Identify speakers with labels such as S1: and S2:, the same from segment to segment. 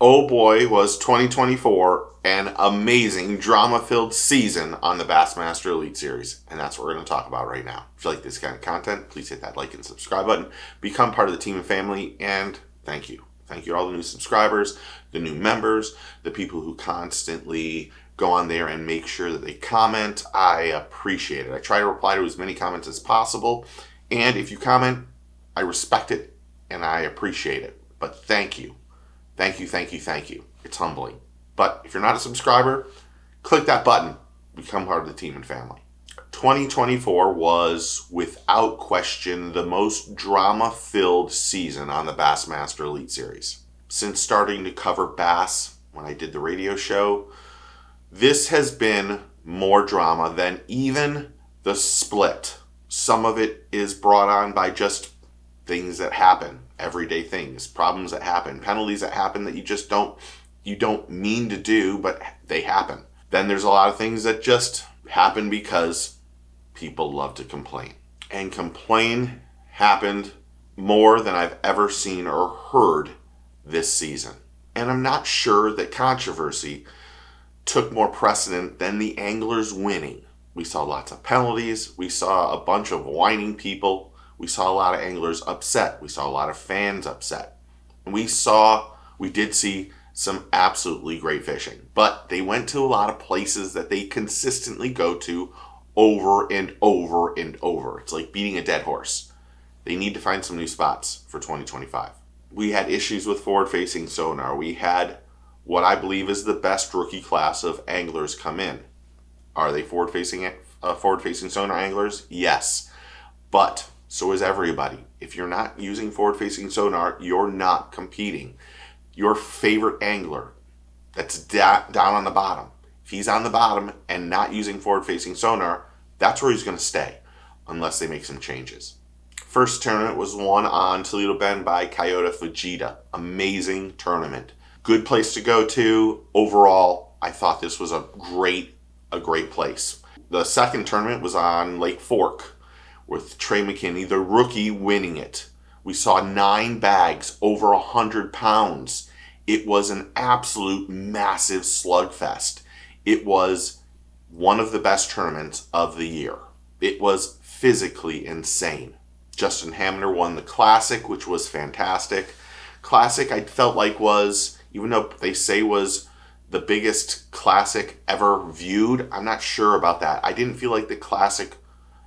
S1: oh boy, was 2024 an amazing drama filled season on the Bassmaster Elite Series. And that's what we're going to talk about right now. If you like this kind of content, please hit that like and subscribe button. Become part of the team and family. And thank you. Thank you to all the new subscribers, the new members, the people who constantly go on there and make sure that they comment. I appreciate it. I try to reply to as many comments as possible. And if you comment, I respect it and I appreciate it. But thank you. Thank you, thank you, thank you. It's humbling. But if you're not a subscriber, click that button, become part of the team and family. 2024 was without question the most drama filled season on the Bassmaster Elite Series. Since starting to cover bass when I did the radio show, this has been more drama than even the split. Some of it is brought on by just things that happen, everyday things, problems that happen, penalties that happen that you just don't you don't mean to do, but they happen. Then there's a lot of things that just happen because people love to complain. And complain happened more than I've ever seen or heard this season. And I'm not sure that controversy took more precedent than the anglers winning. We saw lots of penalties. We saw a bunch of whining people. We saw a lot of anglers upset. We saw a lot of fans upset. And we saw, we did see some absolutely great fishing. But they went to a lot of places that they consistently go to over and over and over. It's like beating a dead horse. They need to find some new spots for 2025. We had issues with forward facing sonar. We had what I believe is the best rookie class of anglers come in. Are they forward facing uh, forward facing sonar anglers? Yes. But so is everybody. If you're not using forward facing sonar, you're not competing your favorite angler that's down on the bottom. If he's on the bottom and not using forward facing sonar, that's where he's going to stay unless they make some changes. First tournament was won on Toledo Bend by Kyoya Fujita. Amazing tournament. Good place to go to. Overall, I thought this was a great a great place. The second tournament was on Lake Fork with Trey McKinney, the rookie, winning it. We saw nine bags over a hundred pounds it was an absolute massive slugfest. It was one of the best tournaments of the year. It was physically insane. Justin Hamner won the Classic, which was fantastic. Classic, I felt like was, even though they say was the biggest classic ever viewed, I'm not sure about that. I didn't feel like the Classic,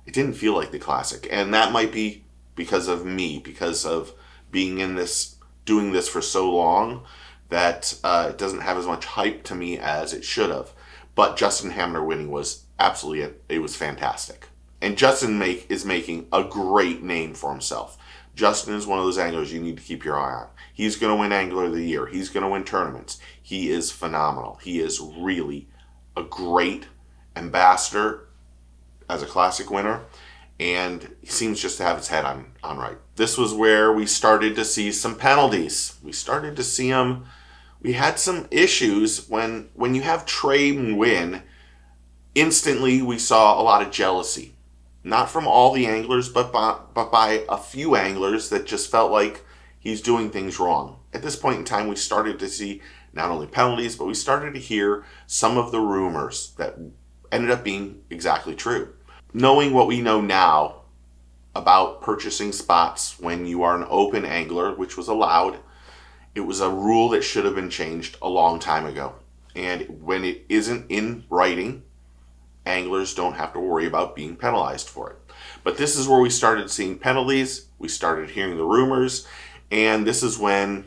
S1: it didn't feel like the Classic. And that might be because of me, because of being in this, doing this for so long that uh, it doesn't have as much hype to me as it should have. But Justin Hamner winning was absolutely it. It was fantastic. And Justin make is making a great name for himself. Justin is one of those anglers you need to keep your eye on. He's going to win Angler of the Year. He's going to win tournaments. He is phenomenal. He is really a great ambassador as a classic winner, and he seems just to have his head on, on right. This was where we started to see some penalties. We started to see them we had some issues when when you have Trey win. Instantly, we saw a lot of jealousy, not from all the anglers, but by, but by a few anglers that just felt like he's doing things wrong. At this point in time, we started to see not only penalties, but we started to hear some of the rumors that ended up being exactly true. Knowing what we know now about purchasing spots when you are an open angler, which was allowed it was a rule that should have been changed a long time ago. And when it isn't in writing, anglers don't have to worry about being penalized for it. But this is where we started seeing penalties, we started hearing the rumors, and this is when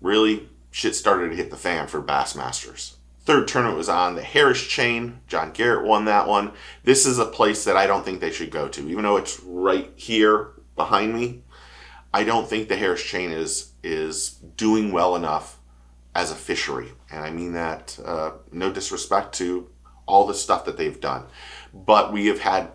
S1: really shit started to hit the fan for Bassmasters. Third tournament was on the Harris chain. John Garrett won that one. This is a place that I don't think they should go to, even though it's right here behind me. I don't think the Harris chain is is doing well enough as a fishery, and I mean that uh, no disrespect to all the stuff that they've done, but we have had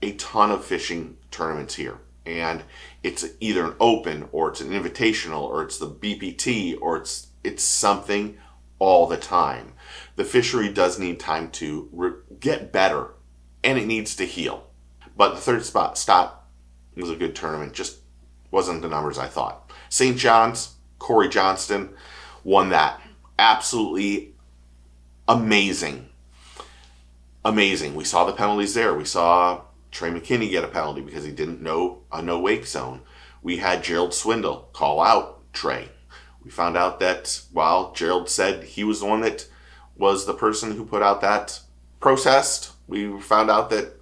S1: a ton of fishing tournaments here, and it's either an open or it's an invitational or it's the BPT or it's it's something all the time. The fishery does need time to re- get better, and it needs to heal. But the third spot stop was a good tournament, just wasn't the numbers I thought. St. John's, Cory Johnston won that. absolutely amazing. Amazing. We saw the penalties there. We saw Trey McKinney get a penalty because he didn't know a no wake zone. We had Gerald Swindle call out Trey. We found out that while Gerald said he was the one that was the person who put out that protest, we found out that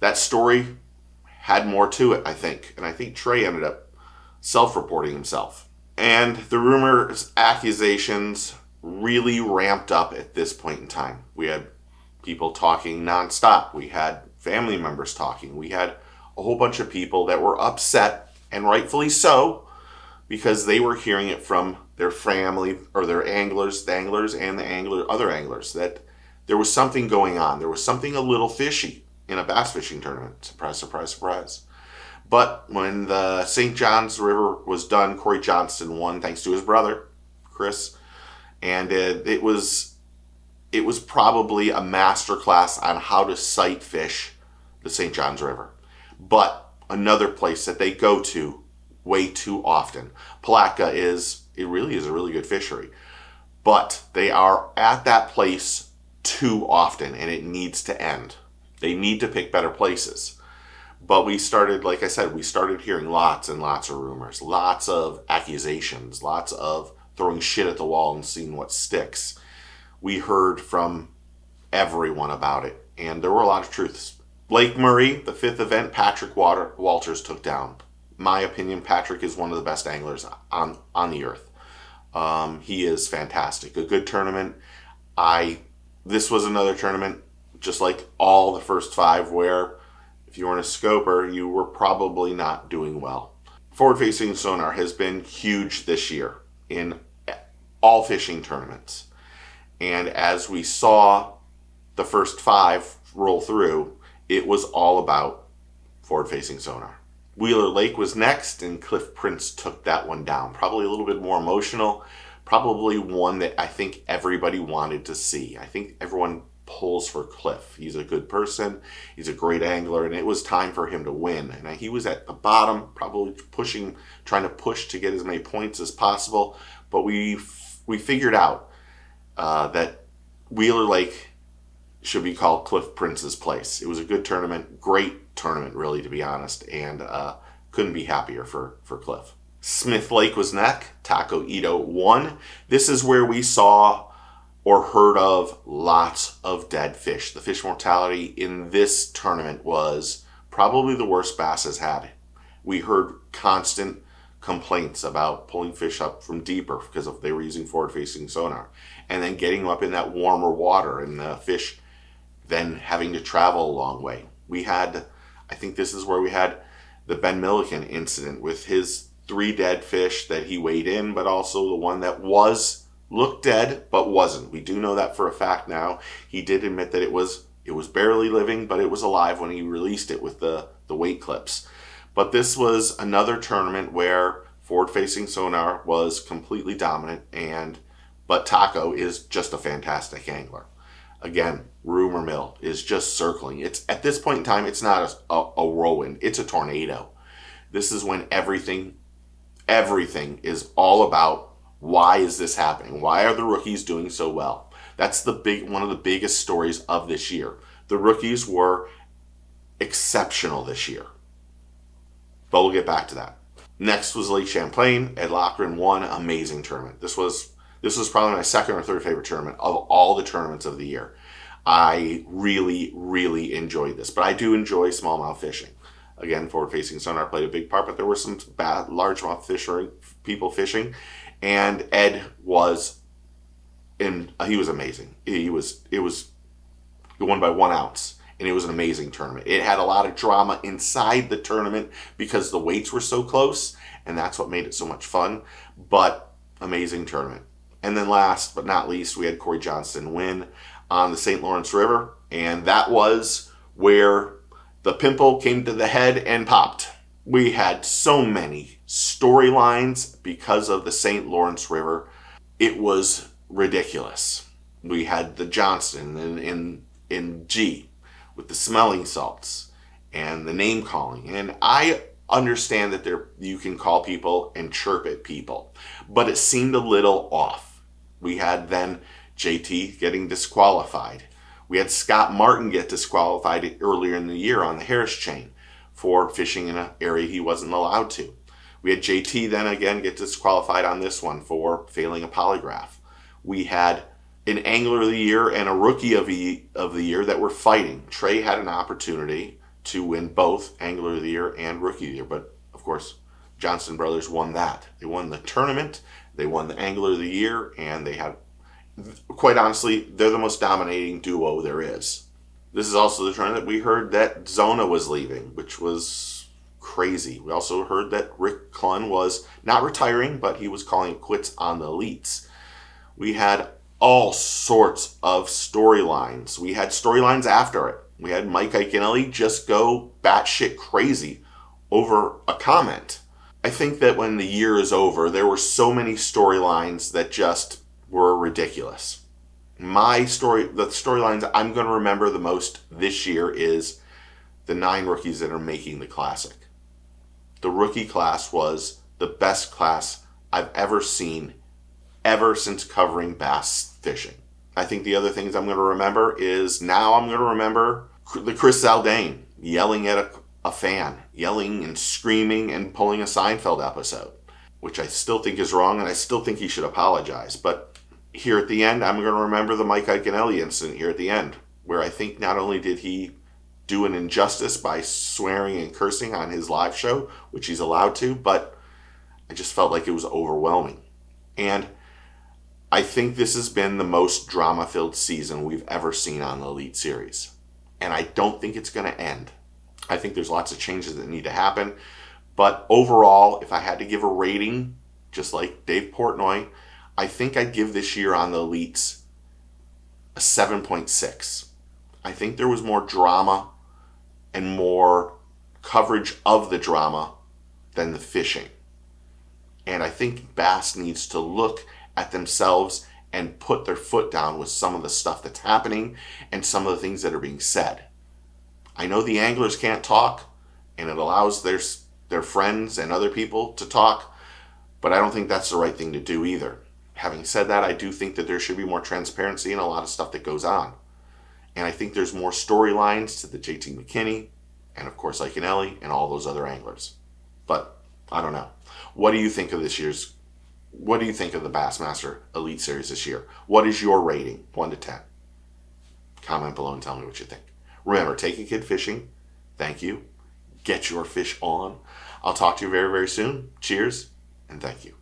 S1: that story had more to it, I think. And I think Trey ended up self reporting himself. And the rumors, accusations really ramped up at this point in time. We had people talking nonstop. We had family members talking. We had a whole bunch of people that were upset, and rightfully so, because they were hearing it from their family or their anglers, the anglers and the angler, other anglers, that there was something going on. There was something a little fishy in a bass fishing tournament. Surprise, surprise, surprise. But when the St. John's River was done, Cory Johnston won thanks to his brother, Chris. And it, it was it was probably a master class on how to sight fish the St. John's River. But another place that they go to way too often. Palatka is it really is a really good fishery. But they are at that place too often and it needs to end. They need to pick better places. But we started, like I said, we started hearing lots and lots of rumors, lots of accusations, lots of throwing shit at the wall and seeing what sticks. We heard from everyone about it, and there were a lot of truths. Lake Murray, the fifth event, Patrick Water, Walters took down. My opinion, Patrick is one of the best anglers on, on the earth. Um, he is fantastic. A good tournament. I this was another tournament, just like all the first five, where if you weren't a scoper, you were probably not doing well. Forward facing sonar has been huge this year in all fishing tournaments. And as we saw the first five roll through, it was all about forward facing sonar. Wheeler Lake was next, and Cliff Prince took that one down. Probably a little bit more emotional, probably one that I think everybody wanted to see. I think everyone pulls for Cliff. He's a good person. He's a great angler, and it was time for him to win. And he was at the bottom, probably pushing, trying to push to get as many points as possible. But we we figured out uh, that Wheeler Lake should be called Cliff Prince's place. It was a good tournament, great tournament, really, to be honest, and uh, couldn't be happier for for Cliff. Smith Lake was neck. Taku Ito won. This is where we saw or heard of lots of dead fish. The fish mortality in this tournament was probably the worst Bass has had. We heard constant complaints about pulling fish up from deeper because they were using forward facing sonar and then getting them up in that warmer water and the fish then having to travel a long way. We had, I think this is where we had the Ben Milliken incident with his three dead fish that he weighed in, but also the one that was looked dead but wasn't. We do know that for a fact now. He did admit that it was it was barely living, but it was alive when he released it with the the weight clips. But this was another tournament where forward facing sonar was completely dominant and but Taku is just a fantastic angler. Again, rumor mill is just circling. It's at this point in time, it's not a, a, a whirlwind; it's a tornado. This is when everything, everything is all about why is this happening? Why are the rookies doing so well? That's the big one of the biggest stories of this year. The rookies were exceptional this year. But we'll get back to that. Next was Lake Champlain. Ed Loughran won amazing tournament. This was this was probably my second or third favorite tournament of all the tournaments of the year. I really, really enjoyed this. But I do enjoy smallmouth fishing. Again, forward facing sonar played a big part, but there were some bad largemouth fisher people fishing and Ed was, and he was amazing. He was it was he won by one ounce, and it was an amazing tournament. It had a lot of drama inside the tournament because the weights were so close, and that's what made it so much fun. But amazing tournament. And then last but not least, we had Cory Johnston win on the St. Lawrence River, and that was where the pimple came to the head and popped. We had so many storylines because of the St. Lawrence River. It was ridiculous. We had the Johnston in, in, in G with the smelling salts and the name calling. And I understand that there you can call people and chirp at people, but it seemed a little off. We had then JT getting disqualified. We had Scott Martin get disqualified earlier in the year on the Harris chain for fishing in an area he wasn't allowed to. We had JT then again get disqualified on this one for failing a polygraph. We had an angler of the year and a rookie of the, of the year that were fighting. Trey had an opportunity to win both angler of the year and rookie of the year, but of course, Johnson Brothers won that. They won the tournament, they won the angler of the year, and they had, quite honestly, they're the most dominating duo there is. This is also the trend that we heard that Zona was leaving, which was crazy. We also heard that Rick Clunn was not retiring, but he was calling it quits on the elites. We had all sorts of storylines. We had storylines after it. We had Mike Iaconelli just go batshit crazy over a comment. I think that when the year is over, there were so many storylines that just were ridiculous. My story, the storylines I'm going to remember the most this year is the nine rookies that are making the classic. The rookie class was the best class I've ever seen ever since covering bass fishing. I think the other things I'm going to remember is now I'm going to remember the Chris Zaldain yelling at a, a fan, yelling and screaming and pulling a Seinfeld episode, which I still think is wrong and I still think he should apologize. But here at the end, I'm going to remember the Mike Iaconelli incident here at the end, where I think not only did he do an injustice by swearing and cursing on his live show, which he's allowed to, but I just felt like it was overwhelming. And I think this has been the most drama filled season we've ever seen on the Elite Series. And I don't think it's going to end. I think there's lots of changes that need to happen. But overall, if I had to give a rating, just like Dave Portnoy, I think I'd give this year on the Elites a 7.6. I think there was more drama and more coverage of the drama than the fishing. And I think Bass needs to look at themselves and put their foot down with some of the stuff that's happening and some of the things that are being said. I know the anglers can't talk and it allows their their friends and other people to talk, but I don't think that's the right thing to do either. Having said that, I do think that there should be more transparency in a lot of stuff that goes on. And I think there's more storylines to the JT McKinney and of course Iaconelli and all those other anglers. But I don't know. What do you think of this year's what do you think of the Bassmaster Elite Series this year? What is your rating, 1 to 10? Comment below and tell me what you think. Remember, take a kid fishing. Thank you. Get your fish on. I'll talk to you very, very soon. Cheers and thank you.